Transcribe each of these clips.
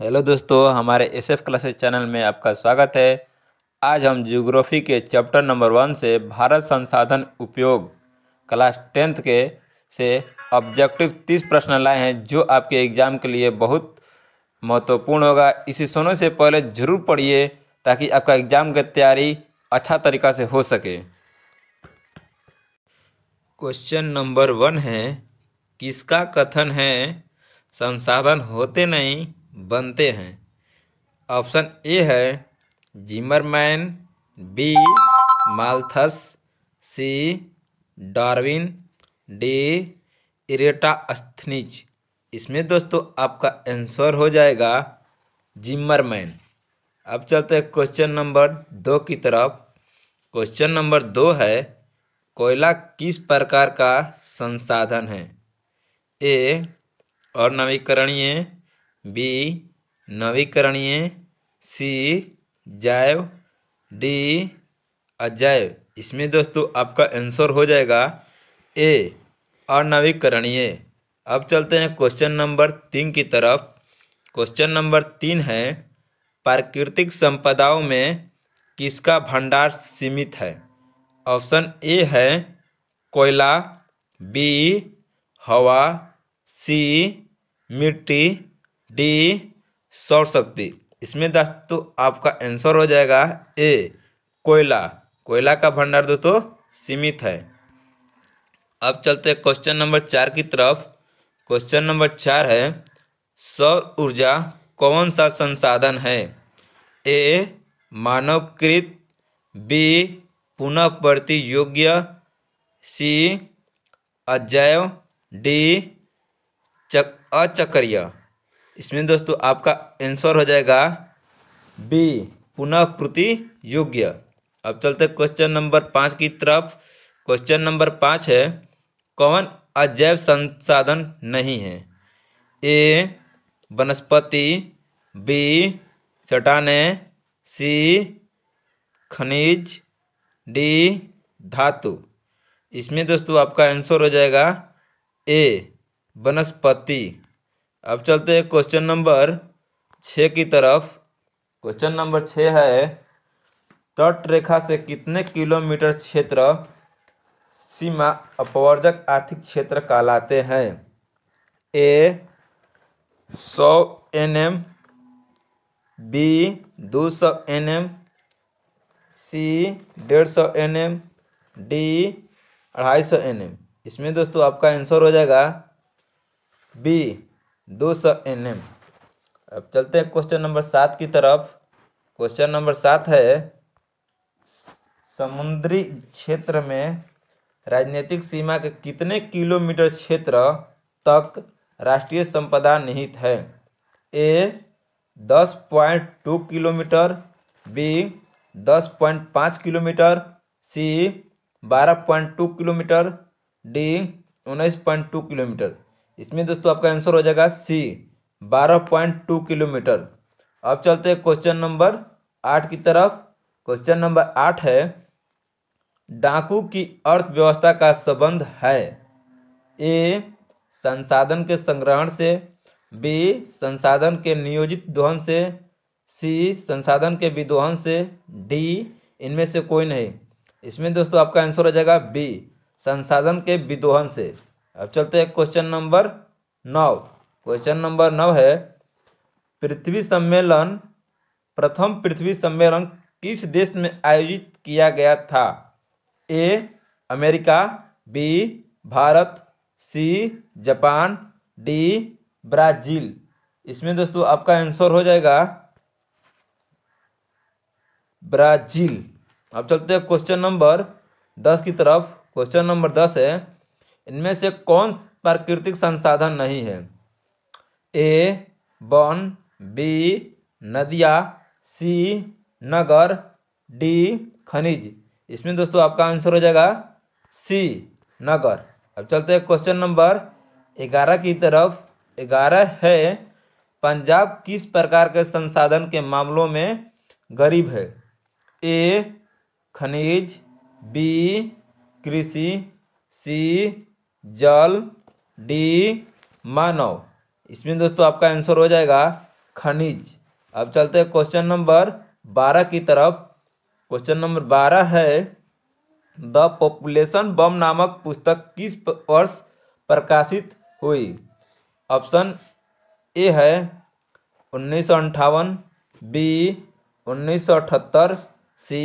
Hello दोस्तों, हमारे S F classes channel में आपका स्वागत है। आज हम ज्योग्राफी के चैप्टर नंबर वन से भारत संसाधन उपयोग क्लास टेंथ के से ऑब्जेक्टिव तीस प्रश्न लाए हैं, जो आपके एग्ज़ाम के लिए बहुत महत्वपूर्ण होगा। इसे सुनने से पहले ज़रूर पढ़िए, ताकि आपका एग्ज़ाम की तैयारी अच्छा तरीक़ा से हो सके। क्वेश्चन नंबर वन है, किसका कथन है, संसाधन होते नहीं बनते हैं। ऑप्शन ए है Zimmerman, B Malthus, C Darwin, D areata अस्थनिज इसमें दोस्तों आपका आंसर हो जाएगा जिमरमैन। अब चलते हैं क्वेश्चन नंबर दो की तरफ़। क्वेश्चन नंबर दो है, कोयला किस प्रकार का संसाधन है? ए, और नवीकरणीय बी नवीकरणीय सी जैव डी अजैव। इसमें दोस्तों आपका आंसर हो जाएगा ए अनवीकरणीय। अब चलते हैं क्वेश्चन नंबर तीन की तरफ़। क्वेश्चन नंबर तीन है, प्राकृतिक संपदाओं में किसका भंडार सीमित है? ऑप्शन ए है, कोयला बी हवा सी मिट्टी डी सौर शक्ति। इसमें दोस्तों आपका आंसर हो जाएगा ए, कोयला। कोयला का भंडार दोस्तों सीमित है। अब चलते हैं क्वेश्चन नंबर चार की तरफ़। क्वेश्चन नंबर चार है, सौर ऊर्जा कौन सा संसाधन है? ए, मानवकृत। बी पुनः प्रति योग्य। सी, अजैव। डी, चक, अचक्रिय। इसमें दोस्तों आपका आंसर हो जाएगा बी पुनः प्रति योग्य। अब चलते क्वेश्चन नंबर पाँच की तरफ़। क्वेश्चन नंबर पाँच है, कौन अजैव संसाधन नहीं है? ए वनस्पति बी चटाने सी खनिज डी धातु। इसमें दोस्तों आपका आंसर हो जाएगा ए वनस्पति। अब चलते हैं क्वेश्चन नंबर छः की तरफ़। क्वेश्चन नंबर छः है, तट रेखा से कितने किलोमीटर क्षेत्र सीमा अपवर्जक आर्थिक क्षेत्र कहलाते हैं? ए सौ एन एम बी दो सौ एन एम सी डेढ़ सौ एन एम डी अढ़ाई सौ एन एम इसमें दोस्तों आपका आंसर हो जाएगा बी दो सौ एन एम। अब चलते हैं क्वेश्चन नंबर सात की तरफ़। क्वेश्चन नंबर सात है, समुद्री क्षेत्र में राजनीतिक सीमा के कितने किलोमीटर क्षेत्र तक राष्ट्रीय संपदा निहित है? ए, दस पॉइंट टू किलोमीटर, बी, दस पॉइंट पाँच किलोमीटर, सी, बारह पॉइंट टू किलोमीटर, डी, उन्नीस पॉइंट टू किलोमीटर। इसमें दोस्तों आपका आंसर हो जाएगा सी बारह पॉइंट टू किलोमीटर। अब चलते हैं क्वेश्चन नंबर आठ की तरफ़। क्वेश्चन नंबर आठ है, डाकू की अर्थव्यवस्था का संबंध है। ए, संसाधन के संग्रहण से। बी, संसाधन के नियोजित दोहन से। सी, संसाधन के विदोहन से। डी, इनमें से कोई नहीं। इसमें दोस्तों आपका आंसर हो जाएगा बी, संसाधन के विदोहन से। अब चलते हैं क्वेश्चन नंबर नौ। क्वेश्चन नंबर नौ है, पृथ्वी सम्मेलन, प्रथम पृथ्वी सम्मेलन किस देश में आयोजित किया गया था? A, America, B, Bharat, C, Japan, D, Brazil. इसमें दोस्तों आपका आंसर हो जाएगा, ब्राज़ील। अब चलते हैं क्वेश्चन नंबर दस की तरफ़। क्वेश्चन नंबर दस है इनमें से कौन प्राकृतिक संसाधन नहीं है? ए, वन, बी, नदिया, सी, नगर, डी, खनिज। इसमें दोस्तों आपका आंसर हो जाएगा सी, नगर। अब चलते हैं क्वेश्चन नंबर ग्यारह की तरफ़। ग्यारह है, पंजाब किस प्रकार के संसाधन के मामलों में गरीब है? ए, खनिज, बी, कृषि, सी जल डी मानव। इसमें दोस्तों आपका आंसर हो जाएगा खनिज। अब चलते हैं क्वेश्चन नंबर बारह की तरफ़। क्वेश्चन नंबर बारह है द पॉपुलेशन बम नामक पुस्तक किस वर्ष प्रकाशित हुई? ऑप्शन ए है, उन्नीस सौ अंठावन बी उन्नीस सौ अठहत्तर सी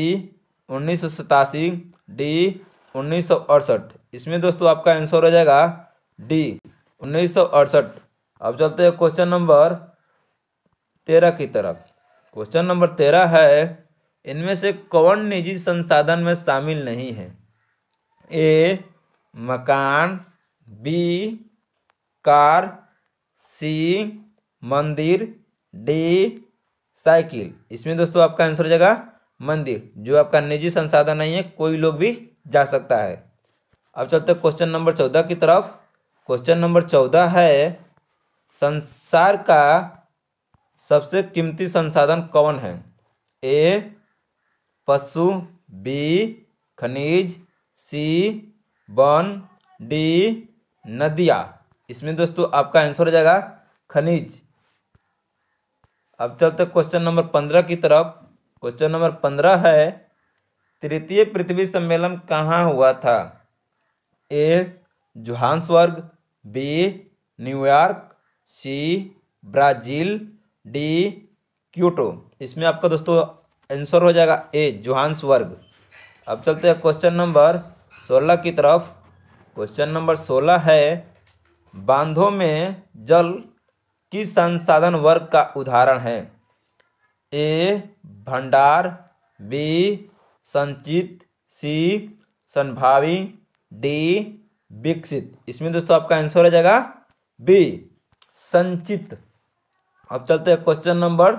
उन्नीस सौ सतासी डी उन्नीस सौ अड़सठ। इसमें दोस्तों आपका आंसर हो जाएगा डी उन्नीस सौ अड़सठ। अब चलते हैं क्वेश्चन नंबर तेरह की तरफ़। क्वेश्चन नंबर तेरह है, इनमें से कौन निजी संसाधन में शामिल नहीं है? ए मकान बी कार सी मंदिर डी साइकिल। इसमें दोस्तों आपका आंसर हो जाएगा मंदिर। जो आपका निजी संसाधन नहीं है, कोई लोग भी जा सकता है। अब चलते क्वेश्चन नंबर चौदह की तरफ़। क्वेश्चन नंबर चौदह है, संसार का सबसे कीमती संसाधन कौन है? ए पशु बी खनिज सी वन डी नदिया। इसमें दोस्तों आपका आंसर हो जाएगा, खनिज। अब चलते क्वेश्चन नंबर पंद्रह की तरफ़। क्वेश्चन नंबर पंद्रह है, तृतीय पृथ्वी सम्मेलन कहाँ हुआ था? A Johannesburg B, New York, C, Brazil, D, Kyoto. इसमें आपका दोस्तों आंसर हो जाएगा ए जोहान्सवर्ग अब चलते हैं क्वेश्चन नंबर सोलह की तरफ़। क्वेश्चन नंबर सोलह है, बांधों में जल किस संसाधन वर्ग का उदाहरण है? ए, भंडार, बी, संचित, सी, संभावी डी विकसित। इसमें दोस्तों आपका आंसर हो जाएगा बी संचित। अब चलते हैं क्वेश्चन नंबर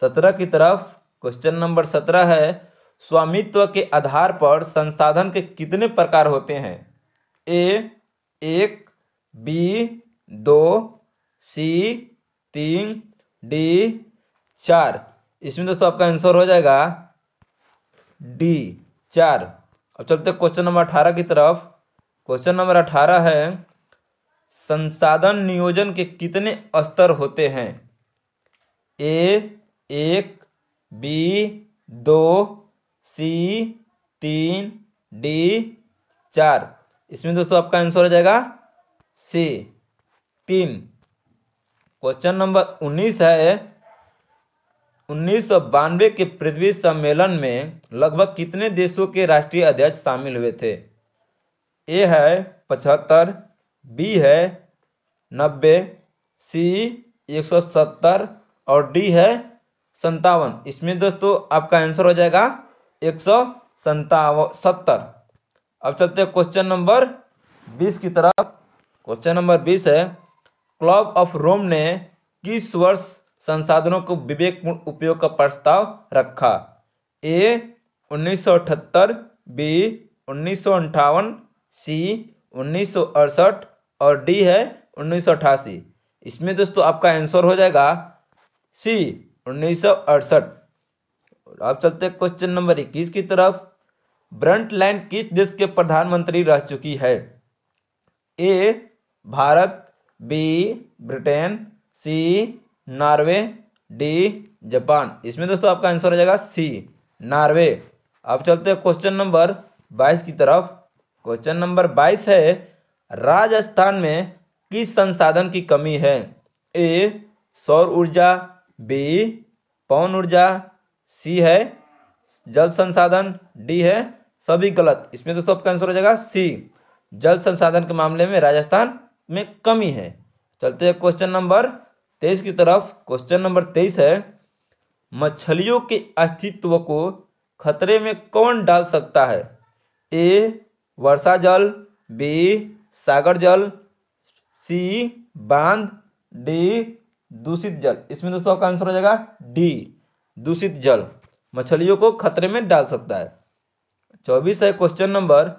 सत्रह की तरफ़। क्वेश्चन नंबर सत्रह है, स्वामित्व के आधार पर संसाधन के कितने प्रकार होते हैं? ए एक बी दो सी तीन डी चार। इसमें दोस्तों आपका आंसर हो जाएगा डी चार। अब चलते क्वेश्चन नंबर अठारह की तरफ़। क्वेश्चन नंबर अठारह है, संसाधन नियोजन के कितने स्तर होते हैं? ए एक बी दो सी तीन डी चार। इसमें दोस्तों आपका आंसर हो जाएगा सी तीन। क्वेश्चन नंबर उन्नीस है उन्नीस सौ बानवे के पृथ्वी सम्मेलन में लगभग कितने देशों के राष्ट्रीय अध्यक्ष शामिल हुए थे? ए है पचहत्तर, बी है नब्बे, सी एक सौ सत्तर और डी है संतावन इसमें दोस्तों आपका आंसर हो जाएगा एक सौ संतावन सत्तर। अब चलते हैं क्वेश्चन नंबर बीस की तरफ़। क्वेश्चन नंबर बीस है, क्लब ऑफ़ रोम ने किस वर्ष संसाधनों को विवेकपूर्ण उपयोग का प्रस्ताव रखा। ए, उन्नीस सौ अठहत्तर, बी, उन्नीस सौ उन्नीस सौ अड़सठ और डी है उन्नीस सौ अठासी। इसमें दोस्तों आपका आंसर हो जाएगा सी, उन्नीस अब चलते क्वेश्चन नंबर इक्कीस की तरफ़। ब्रंट लैंड किस देश के प्रधानमंत्री रह चुकी है? A, Bharat, B, Britain, C Norway D Japan. इसमें दोस्तों आपका आंसर हो जाएगा सी नॉर्वे। अब चलते हैं क्वेश्चन नंबर बाईस की तरफ़। क्वेश्चन नंबर बाईस है, राजस्थान में किस संसाधन की कमी है? ए सौर ऊर्जा बी पवन ऊर्जा सी है, जल संसाधन डी है, सभी गलत। इसमें दोस्तों आपका आंसर हो जाएगा सी जल संसाधन के मामले में राजस्थान में कमी है। चलते हैं क्वेश्चन नंबर तेईस की तरफ़ क्वेश्चन नंबर तेईस है, मछलियों के अस्तित्व को खतरे में कौन डाल सकता है? ए वर्षा जल बी सागर जल सी बाँध डी दूषित जल। इसमें दोस्तों आपका आंसर हो जाएगा डी दूषित जल। मछलियों को खतरे में डाल सकता है। चौबीस है question number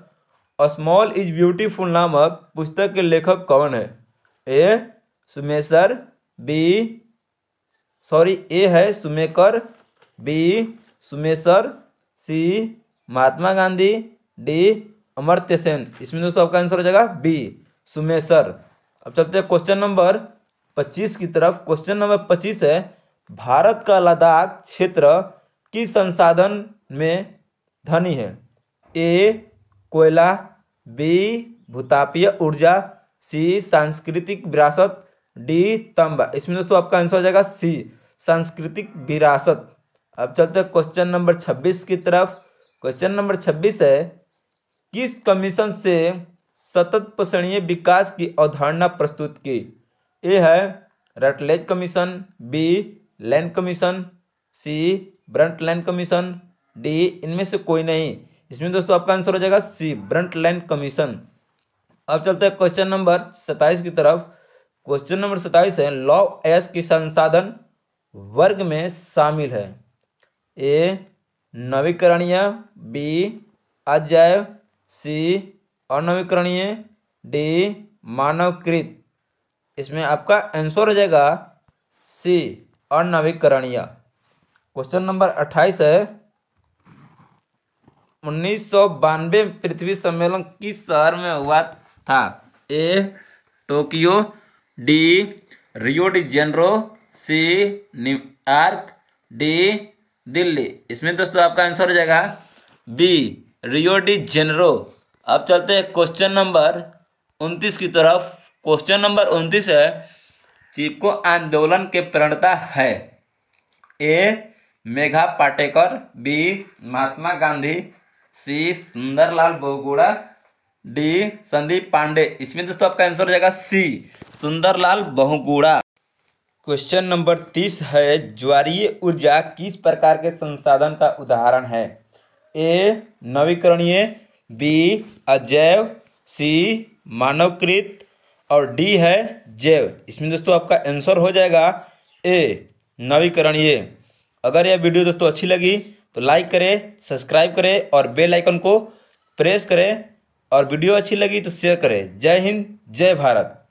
small is beautiful नामक पुस्तक के लेखक कौन है? ए सुमेसर बी सॉरी ए है सुमेकर बी सुमेसर सी महात्मा गांधी डी अमर्त्य सेन। इसमें दोस्तों आपका आंसर हो जाएगा बी सुमेसर। अब चलते हैं क्वेश्चन नंबर पच्चीस की तरफ़। क्वेश्चन नंबर पच्चीस है, भारत का लद्दाख क्षेत्र किस संसाधन में धनी है? ए कोयला बी भूतापीय ऊर्जा सी सांस्कृतिक विरासत डी तंबा। इसमें दोस्तों आपका आंसर हो जाएगा सी, सांस्कृतिक विरासत। अब चलते हैं क्वेश्चन नंबर छब्बीस की तरफ़। क्वेश्चन नंबर छब्बीस है, किस कमीशन से सतत पोषणीय विकास की अवधारणा प्रस्तुत की? ए है Rutledge commission B land commission C Brundtland commission D इनमें से कोई नहीं। इसमें दोस्तों आपका आंसर हो जाएगा सी ब्रंट लैंड कमीशन अब चलते हैं क्वेश्चन नंबर सत्ताईस की तरफ़। क्वेश्चन नंबर सत्ताईस है लॉ एस की संसाधन वर्ग में शामिल है। ए नवीकरणीय बी अजैव सी अनवीकरणीय डी मानवकृत। इसमें आपका आंसर हो जाएगा सी अनवीकरणीय। क्वेश्चन नंबर अट्ठाईस है, उन्नीस सौ बानवे पृथ्वी सम्मेलन किस शहर में हुआ था? A Tokyo D, Rio de Janeiro, C New York D, Delhi. इसमें दोस्तों आपका आंसर हो जाएगा बी, रियो डी जेनरो। अब चलते हैं क्वेश्चन नंबर उनतीस की तरफ़। क्वेश्चन नंबर उनतीस है चिपको आंदोलन के प्रणता है। A, Megha Patekar, B, Mahatma Gandhi, C, Sunderlal Bahuguna D, Sandeep Pandey. इसमें दोस्तों आपका आंसर हो जाएगा C. Sunderlal Bahuguna question number तीस है, ज्वारीय ऊर्जा किस प्रकार के संसाधन का उदाहरण है? ए नवीकरणीय बी अजैव सी मानवकृत, और डी है जैव। इसमें दोस्तों आपका आंसर हो जाएगा ए नवीकरणीय। अगर यह वीडियो दोस्तों अच्छी लगी तो लाइक करें सब्सक्राइब करें, और बेल आइकन को प्रेस करें, और वीडियो अच्छी लगी तो शेयर करें। जय हिंद, जय भारत।